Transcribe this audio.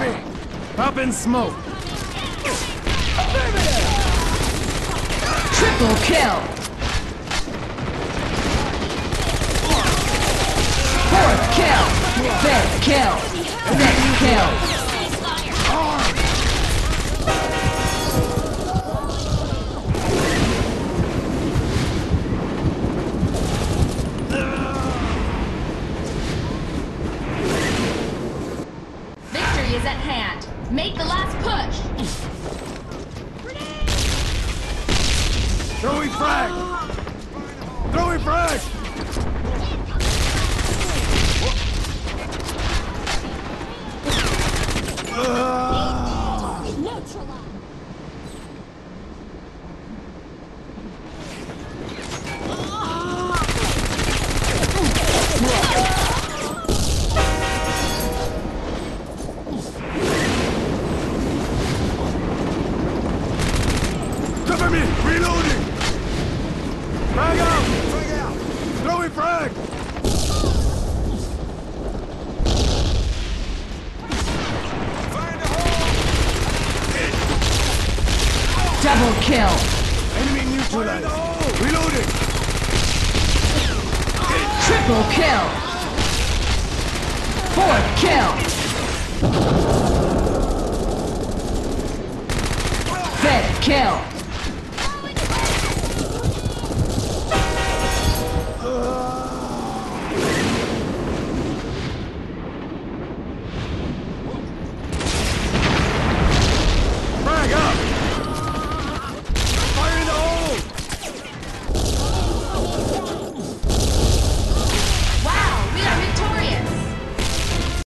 up in smoke. Triple kill. Fourth kill. Fifth kill. Sixth kill. Is at hand. Make the last push. Throwing frag! Throwing frag! Cover me! Reloading! Frag out! Frag out! Throwing frag! Find a hole! Double kill. Enemy neutralized! Reloading! Triple kill. Fourth kill. Fifth kill.